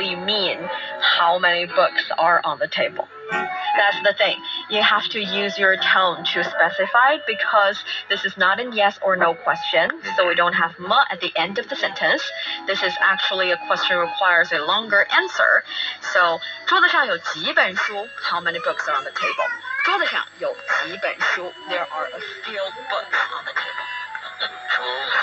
really mean how many books are on the table. That's the thing. You have to use your tone to specify because this is not a yes or no question, so we don't have ma at the end of the sentence. This is actually a question requires a longer answer. So 桌子上有几本书？How many books are on the table？桌子上有几本书？There are a few books on the table.